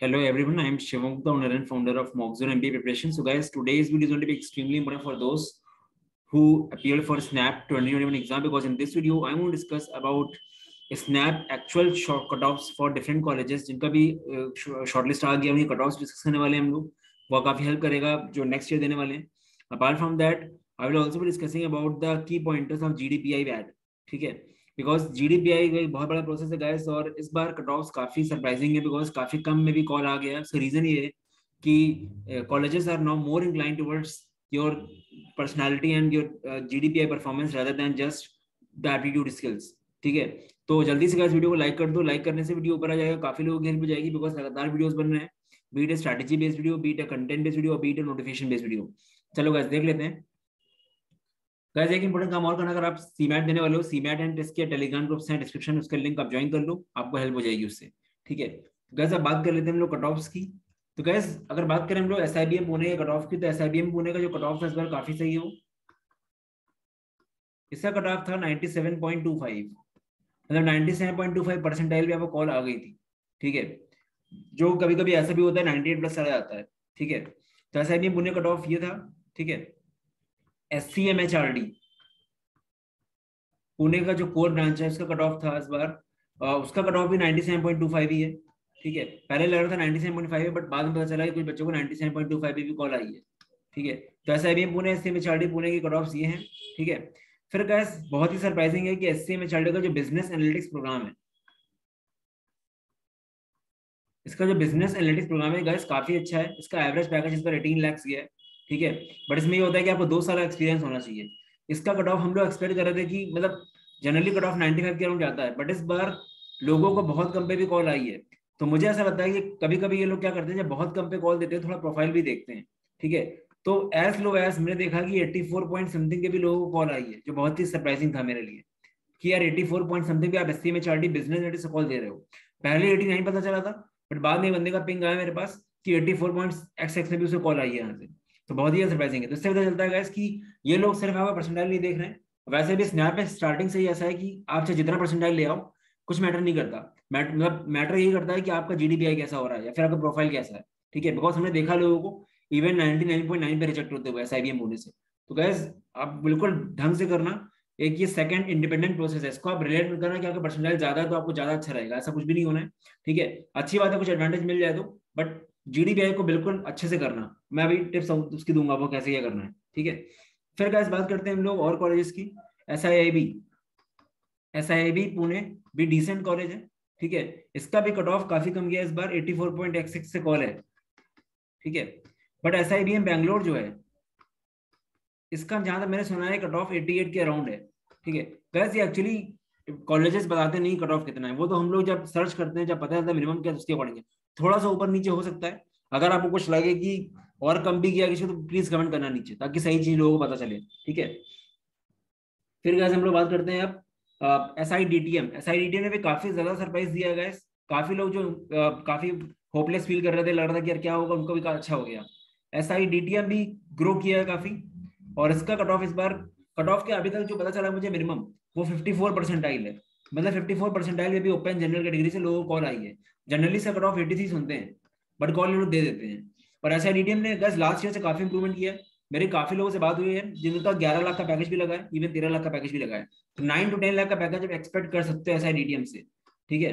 Hello everyone, I am Shivam, the owner and founder of Moxzone MBA Preparation. So guys, today's video is going to be extremely important for those who appeared for SNAP 2021 exam because in this video, I'm going to discuss about SNAP actual short cutoffs for different colleges जिनका भी shortlist आ गया उन्हीं cutoffs discuss करने वाले हम लोग वो काफ़ी हेल्प करेगा जो नेक्स्ट ईयर देने वाले हैं apart from that I will also be discussing about the key pointers of GDPI VAT ठीक है बिकॉज़ जीडीपीआई का एक बहुत बड़ा प्रोसेस है गाइस और इस बार कट ऑफ़ काफ़ी सरप्राइजिंग है बिकॉज़ काफ़ी कम में भी कॉल आ गया उसका रीजन ये कि colleges are now more incline towards your personality and your GDPI performance rather than just the aptitude skills ठीक है? तो जल्दी से गाइस वीडियो को लाइक कर दो। लाइक करने से वीडियो ऊपर आ जाएगा, काफ़ी लोगों की हेल्प हो जाएगी बिकॉज़ लगातार वीडियोस बन रहे हैं। Be it a strategy based video be it a content based video be it a notification based video चलो गैस देख लेते हैं। गाइस एक इंपॉर्टेंट काम और करना, अगर आप सीमैट देने वाले हो सीमैट एंड टेस्ट के टेलीग्राम ग्रुप्स हैं डिस्क्रिप्शन में उसका लिंक आप ज्वाइन कर लो, आपको हेल्प हो जाएगी उससे, ठीक है? गाइस अब बात कर लेते हैं हम लोग कट ऑफ्स की। तो गैस अगर बात करें हम लोग एसआईबीएम पुणे के कट ऑफ़ की तो एसआईबीएम पुणे का जो कट ऑफ़ था इस बार काफ़ी सही है इसका कट ऑफ़ था 97.25 मतलब 97.25 परसेंटाइल भी आपको कॉल आ गई थी, ठीक है? जो कभी कभी ऐसा भी होता है 98 प्लस चला जाता है, ठीक है? तो एसआईबीएम पुणे कट ऑफ़ ये था, ठीक है? S C M H R D Pune का जो कोर ब्रांच है, उसका कट ऑफ़ था इस बार। उसका कट ऑफ़ भी 97.25 ही है, ठीक है? पहले लग रहा था 97.5 है बट बाद में पता चला कि कुछ बच्चों को 97.25 भी कॉल आई है, ठीक है? तो ऐसा भी Pune S C M H R D Pune की कट ऑफ़ ये हैं, ठीक है? फिर गैस बहुत ही सरप्राइजिंग है कि S C M H R D का जो बिज़नेस एनालिटिक्स प्रोग्राम है, इसका जो बिज़नेस एनालिटिक्स प्रोग्राम है गैस काफ़ी अच्छा है। इसका एवरेज पैकेज इस पर एटीन लैक्स गया है। ठीक है? बट इसमें ये होता है कि आपको दो साल एक्सपीरियंस होना चाहिए। इसका कट ऑफ़ हम लोग एक्सपेक्ट कर रहे थे कि मतलब जनरली कट ऑफ़ 95 के अराउंड जाता है। बट इस बार लोगों को बहुत कम पे भी कॉल आई है। तो मुझे ऐसा लगता है कि कभी कभी ये लोग क्या करते हैं, जब बहुत कम पे कॉल देते हैं, थोड़ा प्रोफ़ाइल भी देखते हैं। ठीक है? तो एज लो एज मैंने देखा कि 84 पॉइंट समथिंग के भी लोगों को कॉल आई है, जो बहुत ही सरप्राइजिंग था मेरे लिए। कि यार 84 पॉइंट समथिंग पे आप एस में चार्टी बिज़नेस से कॉल दे रहे हो। पहले 89 पता चला था बट बाद में बंदे का पिंग आया मेरे पास कि 84 पॉइंट एक्स एक्स में भी उसे कॉल आई है यहाँ से। तो बहुत ही सरप्राइजिंग है। तो इससे पता चलता है कि ये लोग सिर्फ़ आपका परसेंटाइल नहीं देख रहे हैं। वैसे भी स्नैप में स्टार्टिंग से ही ऐसा है कि आप चाहे जितना परसेंटाइल ले आओ, कुछ मैटर नहीं करता। मतलब मैटर यही करता है कि आपका जीडीपीआई कैसा हो रहा है या फिर आपका प्रोफ़ाइल कैसा है। ठीक है? बिकॉज़ हमने देखा लोगों को इवन 99.9 पे रिजेक्ट होते हुए एसआईबीएम होने से। तो गैस आप बिल्कुल ढंग से करना। एक ये सेकंड इंडिपेंडेंट प्रोसेस है। इसको आप रिलेट करना कि आपका परसेंटाइल ज़्यादा है तो आपको ज़्यादा अच्छा रहेगा। ऐसा कुछ भी नहीं होना है। ठीक है? अच्छी बात है, कुछ एडवांटेज मिल जाए तो। बट जीडीपीआई को बिल्कुल अच्छे से करना। मैं अभी टिप्स उसकी दूँगा वो कैसे क्या करना है, ठीक है? फिर गैस बात करते हैं हम लोग और कॉलेजेस की। S I I B S I I B Pune, भी डिसेंट कॉलेज है, ठीक है? इसका भी कट ऑफ़ काफ़ी कम गया इस बार 84.86 से कॉल है, ठीक है? But S I B M Bangalore जो है, इसका जहाँ तक मैंने सुना है कट ऑफ़ 88 के अराउंड है, ठीक है? वैसे एक्चुअली कॉलेजेस बताते नहीं कट ऑफ़ कितना है। वो तो हम लोग जब सर्च करते हैं, जब पता चलता है मिनिमम क्या उसके अकॉर्डिंग थोड़ा सा ऊपर नीचे हो सकता है। अगर आपको कुछ लगे कि और कम भी किया किसी तो प्लीज़ कमेंट करना नीचे ताकि सही चीज़ लोगों को पता चले ठीक है? फिर गैस हम लोग बात करते हैं अब S I D T M S I D T M भी काफ़ी ज़्यादा सरप्राइज़ दिया गया काफ़ी लोग जो आ, काफ़ी होपलेस फील कर रहे थे लग रहा था कि यार क्या होगा उनको भी अच्छा हो गया। S I D T M भी ग्रो किया है काफ़ी और इसका कट ऑफ़ इस बार कट ऑफ़ के अभी तक जो पता चला मुझे मिनिमम वो 54 परसेंटाइल है। मतलब 54 परसेंटाइल में भी ओपन जनरल कैटेगरी से लोगों को कॉल आई है। जनरली से कट ऑफ़ 83 सुनते हैं बट कॉल लोग दे देते हैं। और ऐसा डीटीएम ने गैस लास्ट ईयर से काफ़ी इंप्रूवमेंट किया मेरे काफ़ी लोगों से बात हुई है जिनका ग्यारह लाख का पैकेज भी लगा है इवन तेरह लाख का पैकेज भी लगा है तो नाइन टू टेन लाख का पैकेज एक्सपेक्ट कर सकते हैं ऐसा डीटीएम से, ठीक है?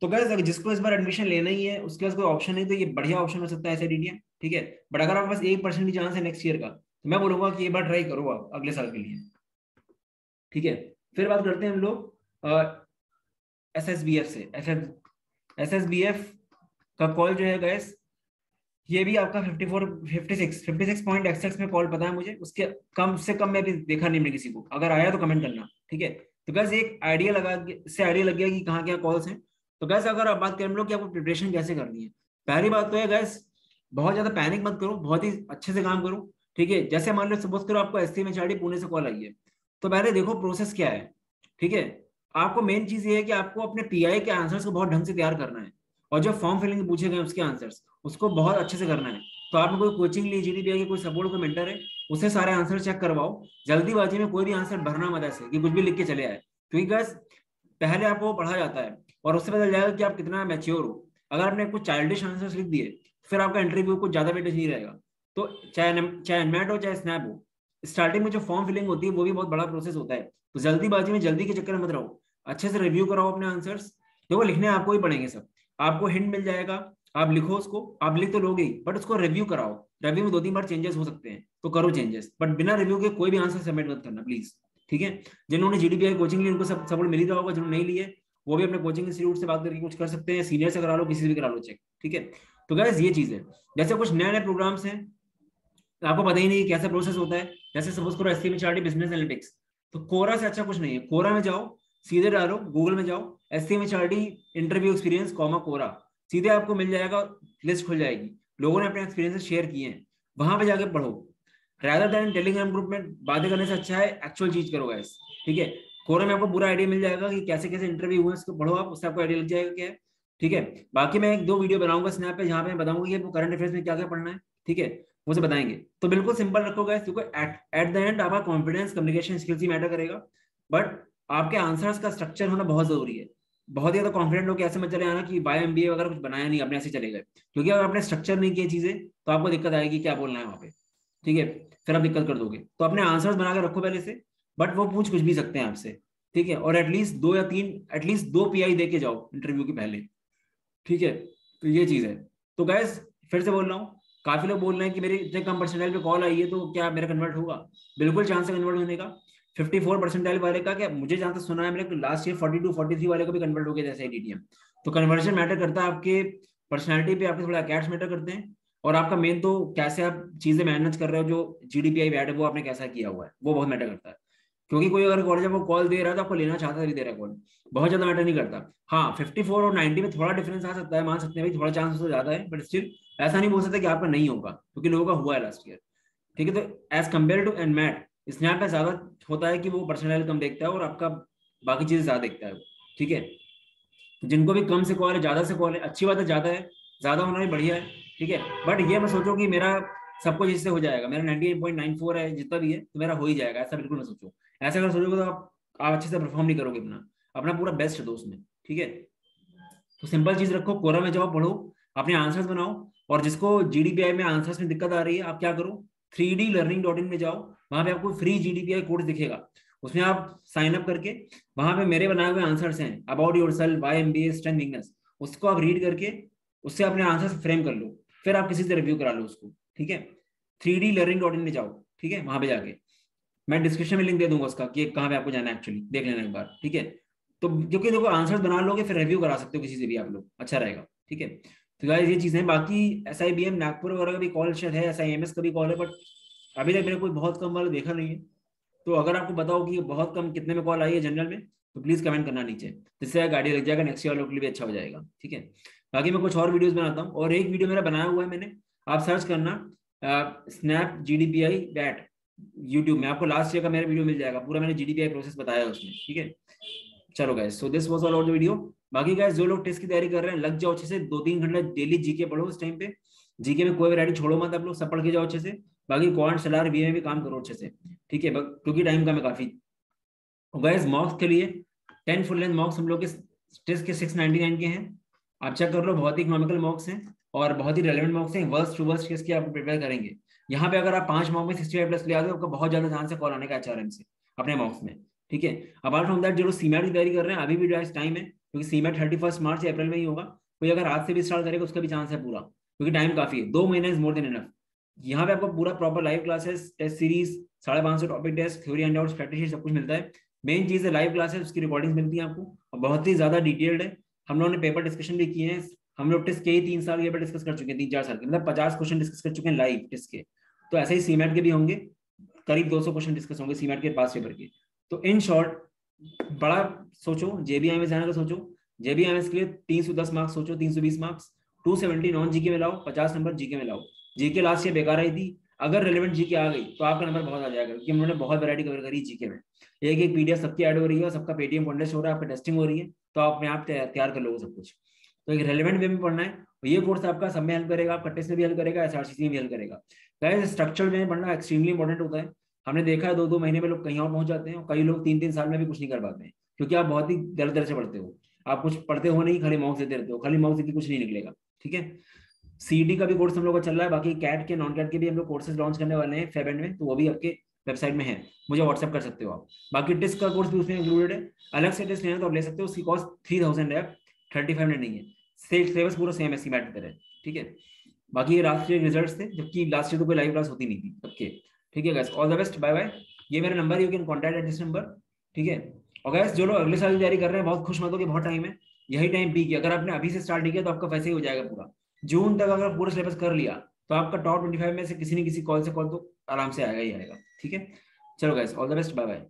तो गैस अगर जिसको इस बार एडमिशन लेना ही है, उसके पास कोई ऑप्शन नहीं तो ये बढ़िया ऑप्शन हो सकता है ऐसा डीटीएम ठीक है? बट अगर आपके पास एक परसेंट भी चांस है नेक्स्ट ईयर का तो मैं बोलूँगा कि ये बार ट्राई करो आप अगले साल के लिए, ठीक है? फिर बात करते हैं हम लोग। एस एस बी एफ़ से एस एस बी एफ़ का कॉल जो है गैस ये भी आपका 54 56 56 पॉइंट एक्स में कॉल पता है मुझे, उसके कम से कम में भी देखा नहीं, मैं किसी को। अगर आया तो कमेंट करना, ठीक है? तो गैस एक आइडिया लगा, इससे आइडिया लग गया कि कहाँ क्या कॉल्स हैं। तो गैस अगर आप बात करें हम लोग कि आपको प्रिपरेशन कैसे करनी है। पहली बात तो है गैस बहुत ज़्यादा पैनिक मत करो, बहुत ही अच्छे से काम करो, ठीक है? जैसे मान लो सपोज़ करो आपको एस सी में पुणे से कॉल आई है। तो पहले देखो प्रोसेस क्या है, ठीक है? आपको मेन चीज़ ये है कि आपको अपने पीआई के आंसर्स को बहुत ढंग से तैयार करना है। और जो फॉर्म फिलिंग पूछे गए उसके आंसर्स उसको बहुत अच्छे से करना है। तो आपने कोई कोचिंग ली जीडीपीआई की कोई सपोर्ट कोई मेंटर है, उसे सारे आंसर चेक करवाओ। जल्दीबाजी में कोई भी आंसर भरना मत ऐसे कि कुछ भी लिख के चले आए। क्योंकि गैस पहले आपको पढ़ा जाता है और उससे पता जाएगा कि आप कितना मैच्योर हो। अगर आपने कुछ चाइल्डिश आंसर्स लिख दिए, फिर आपका इंटरव्यू कुछ ज़्यादा वेटेज नहीं रहेगा। तो चाहे चाहे एनमेट हो, चाहे स्नैप हो स्टार्टिंग में जो फॉर्म फिलिंग होती है, वो भी बहुत बड़ा प्रोसेस होता है। तो जल्दीबाजी में जल्दी के चक्कर मत रहो। अच्छे से रिव्यू कराओ अपने आंसर्स देखो, लिखने आपको ही पड़ेंगे सब। आपको हिंट मिल जाएगा, आप लिखो उसको। आप लिख तो लोगे ही बट उसको रिव्यू कराओ। रिव्यू में दो तीन बार चेंजेस हो सकते हैं तो करो चेंजेस बट बिना रिव्यू के कोई भी आंसर सबमिट मत करना प्लीज़ ठीक है? जिन्होंने जीडीपीआई कोचिंग ली, उनको सब सपोर्ट मिल ही रहा होगा। जिन्होंने नहीं लिए वो भी अपने कोचिंग इंस्टीट्यूट से बात करके कुछ कर सकते हैं। सीनियर से करा लो, किसी से भी करा लो चेक ठीक है? तो गैस ये चीज़ है। जैसे कुछ नए नए प्रोग्राम्स हैं, आपको पता ही नहीं कैसा प्रोसेस होता है। जैसे सपोज़ करो एस बिज़नेस एनालिटिक्स तो कोरा से अच्छा कुछ नहीं है। कोरा में जाओ सीधे डालो गूगल में जाओ S C M H R D interview experience comma Quora सीधे आपको मिल जाएगा लिस्ट खुल जाएगी। लोगों ने अपने एक्सपीरियंस शेयर किए हैं। वहाँ पे जाके पढ़ो। रैदर देन टेलीग्राम ग्रुप में बातें करने से अच्छा है एक्चुअल चीज़ करो गैस ठीक है? कोरा में आपको पूरा आइडिया मिल जाएगा कि कैसे कैसे इंटरव्यू हुए उसको पढ़ो आप, उससे आपको आइडिया लग जाएगा क्या ठीक है? बाकी मैं एक दो वीडियो बनाऊँगा स्नैप पे, जहाँ पे मैं बताऊँगा कि आपको करंट अफेयर्स में क्या क्या पढ़ना है। ठीक है? वो से बताएँगे। तो बिल्कुल सिंपल रखो गैस क्योंकि एट द एंड आपका कॉन्फिडेंस कम्युनिकेशन स्किल्स ही मैटर करेगा। बट आपके आंसर्स का स्ट्रक्चर होना बहुत ज़रूरी है। बहुत ही ज़्यादा कॉन्फिडेंट होकर ऐसे मत चले आना कि बाय एम वगैरह कुछ बनाया नहीं, अपने ऐसे चले गए। क्योंकि अगर आपने स्ट्रक्चर नहीं किए चीज़ें तो आपको दिक्कत आएगी क्या बोलना है वहाँ पे। ठीक है? फिर आप दिक्कत कर दोगे। तो अपने आंसर्स बना के रखो पहले से बट वो पूछ कुछ भी सकते हैं आपसे। ठीक है? और एटलीस्ट दो या तीन एटलीस्ट दो पीआई दे के जाओ इंटरव्यू के पहले। ठीक है? तो ये चीज़ है। तो गैस फिर से बोल रहा हूँ, काफ़ी लोग बोल रहे हैं कि मेरी इतने कम परसेंटाइल पे कॉल आई है तो क्या मेरा कन्वर्ट होगा? बिल्कुल चांस है कन्वर्ट होने का। 54 परसेंटाइल वाले का क्या, मुझे जहाँ तक सुना है मेरे लास्ट ईयर 42 43 वाले को भी कन्वर्ट हो गया जैसे एडीटीएम तो कन्वर्जन मैटर करता है आपके पर्सनैलिटी पे, आपके थोड़ा कैट्स मैटर करते हैं। और आपका मेन तो कैसे आप चीज़ें मैनेज कर रहे हो, जो जीडीपीआई वैट है, वो आपने कैसा किया हुआ है, वो बहुत मैटर करता है। क्योंकि कोई अगर कॉलेज वो कॉल दे रहा है तो आपको लेना चाहता भी दे रहा है कॉल बहुत ज़्यादा मैटर नहीं करता। हाँ 54 और 90 में थोड़ा डिफरेंस आ सकता है, मान सकते हैं भाई, थोड़ा चांस तो ज़्यादा है बट स्टिल ऐसा नहीं बोल सकते कि आपका नहीं होगा, क्योंकि लोगों का हुआ है लास्ट ईयर ठीक है तो as compared to NMAT SNAP में ज़्यादा होता है कि वो पर्सनल कम देखता है और आपका बाकी चीज़ें ज़्यादा देखता है ठीक है? जिनको भी कम से कॉल है, ज़्यादा से कॉल है, अच्छी बात है ज़्यादा है, ज़्यादा होना भी बढ़िया है, ठीक है? बट ये मैं सोचो कि मेरा सब कुछ इससे हो जाएगा, मेरा 98.94 है, जितना भी है तो मेरा हो ही जाएगा, ऐसा बिल्कुल ना सोचो। ऐसा अगर सोचोगे तो आप आप अच्छे से परफॉर्म नहीं करोगे अपना अपना पूरा बेस्ट है दोस्त में, ठीक है? तो सिंपल चीज़ रखो कोरा में जाओ, पढ़ो, अपने आंसर्स बनाओ, और जिसको जीडीपीआई में आंसर्स में दिक्कत आ रही है, आप क्या करो? Three D learning dot in में जाओ वहाँ पे आपको फ्री जीडीपीआई कोर्स दिखेगा। उसमें आप साइन अप करके वहाँ पे मेरे बनाए हुए आंसर्स हैं about yourself why M B strength weakness उसको आप रीड करके उससे अपने आंसर फ्रेम कर लो। फिर आप किसी से रिव्यू करा लो उसको, ठीक है? Three D learning dot in में जाओ, ठीक है? वहाँ पे जाके। मैं डिस्क्रिप्शन में लिंक दे दूँगा उसका कि कहाँ पे आपको जाना है एक्चुअली देख लेना एक बार, ठीक है? तो क्योंकि देखो आंसर बना लोगे, फिर रिव्यू करा सकते हो किसी से भी आप लोग। अच्छा रहेगा, ठीक है? तो ये चीज़ें बाकी S I B M Nagpur वगैरह का भी कॉल शायद है एस आई एम एस का भी कॉल है बट अभी तक मैंने कोई बहुत कम वाला देखा नहीं है। तो अगर आपको बताओ कि बहुत कम कितने में कॉल आई है जनरल में तो प्लीज़ कमेंट करना नीचे। जिससे गाड़ी लग जाएगा नेक्स्ट ईयर लोग के लिए भी अच्छा हो जाएगा, ठीक है? बाकी मैं कुछ और वीडियोस बनाता हूँ। और एक वीडियो मेरा बनाया हुआ है मैंने। आप सर्च करना SNAP G D P I WAT YouTube में आपको लास्ट ईयर का मेरा वीडियो मिल जाएगा। पूरा मैंने G D P I process बताया उसमें, ठीक है? चलो guys so this was all out video बाकी गैस जो लोग टेस्ट की तैयारी कर रहे हैं, लग जाओ अच्छे से। दो तीन घंटे डेली जीके पढ़ो उस टाइम पे। जीके में कोई वैरायटी छोड़ो मत आप लोग, सब पढ़ के जाओ अच्छे से। बाकी क्वांट सलार बी में भी काम करो अच्छे से। ठीक है क्योंकि टाइम का मैं काफ़ी गैस मॉक्स के लिए टेन फुल लेंथ मॉक्स हम लोग के टेस्ट के सिक्स नाइनटी नाइन के हैं। आप चेक कर लो, बहुत ही इकोनॉमिकल मॉक्स हैं और बहुत ही रेलिवेंट मॉक्स हैं। वर्स्ट टू वर्स्ट केस की आप प्रिपेयर करेंगे। यहाँ पे अगर आप पाँच मॉक में सिक्सटी प्लस ले आते हो आपका बहुत ज़्यादा चांस है कॉल आने का एच से, अपने मॉक्स में। ठीक है अपार्ट फ्रॉम दैट जो सीमेट की तैयारी कर रहे हैं, अभी भी टाइम है, क्योंकि CMAT thirty first March April में ही होगा, कोई अगर आज से भी स्टार्ट करेगा, उसका भी चांस है पूरा, क्योंकि टाइम काफ़ी है। दो महीने इज़ मोर देन इनफ यहाँ पे आपको पूरा proper live classes test series साढ़े पाँच सौ topic test theory and out practice सब कुछ मिलता है। मेन चीज़ है लाइव क्लासेस उसकी रिकॉर्डिंग मिलती है आपको, और बहुत ही ज़्यादा डिटेल्ड है। हम लोगों ने पेपर डिस्कशन भी किए हैं। हम लोग टेस्ट के ही तीन साल के पेपर डिस्कस कर चुके हैं, तीन चार साल के मतलब पचास क्वेश्चन डिस्कस कर चुके हैं लाइव टेस्ट के। तो ऐसे ही सीमेट के भी होंगे, करीब 200 क्वेश्चन डिस्कस होंगे सीमेट के पास पेपर के। तो इन शॉर्ट बड़ा सोचो जेबीआईएमएस जाने का सोचो। जेबीआईएमएस के लिए तीन सौ दस मार्क्स सोचो, तीन सौ बीस marks two seventy non GK में लाओ, पचास नंबर जीके में लाओ। जीके लास्ट ईयर बेकार आई थी। अगर रेलिवेंट जीके आ गई तो आपका नंबर बहुत आ जाएगा, क्योंकि उन्होंने बहुत वैरायटी कवर करी जीके में। एक एक पीडीएफ सबकी ऐड हो रही है सबका पेटीएम कॉन्टेस्ट हो रहा है, आपका टेस्टिंग हो रही है तो आप अपने आप तैयार कर लोगे सब कुछ। तो एक रेलिवेंट वे में पढ़ना है ये कोर्स आपका सब में हेल्प करेगा आपका टेस्ट में भी हेल्प करेगा एसआरसीसी में भी हेल्प करेगा। गाइस स्ट्रक्चर में पढ़ना एक्सट्रीमली इंपॉर्टेंट होता है। हमने देखा है दो दो महीने में लोग कहीं और पहुँच जाते हैं और कई लोग तीन तीन साल में भी कुछ नहीं कर पाते हैं, क्योंकि आप बहुत ही गलत तरह से पढ़ते हो। आप कुछ पढ़ते हो नहीं, खाली माउस देते रहते हो, खाली माउस देते कुछ नहीं निकलेगा, ठीक है? सीडी का भी कोर्स हम लोग का चल रहा है, बाकी कैट के नॉन कैट के भी हम लोग कोर्सेज लॉन्च करने वाले हैं फेब में तो वो भी आपके वेबसाइट में है। मुझे व्हाट्सएप कर सकते हो आप। बाकी टेस्ट का कोर्स भी उसमें इंक्लूडेड है। अलग से टेस्ट लेना तो आप ले सकते हो, उसकी कॉस्ट थ्री थाउज़ेंड है थर्टी फाइव नहीं है। सिलेबस पूरा सेम है सी मैट तरह ठीक है? बाकी ये ईयर रिज़ल्ट थे, जबकि लास्ट ईयर तो कोई लाइव क्लास होती नहीं थी सबके ठीक है guys all the best bye bye ये मेरा number you can contact at this number ठीक है? और गैस जो लोग अगले साल की तैयारी कर रहे हैं, बहुत खुश मत हो कि बहुत टाइम है। यही टाइम पी की अगर आपने अभी से स्टार्ट नहीं किया तो आपका वैसे ही हो जाएगा पूरा। जून तक अगर पूरा सिलेबस कर लिया तो आपका टॉप ट्वेंटी में से किसी न किसी कॉल से कॉल तो आराम से आएगा ही आएगा। ठीक है? चलो guys all the best bye bye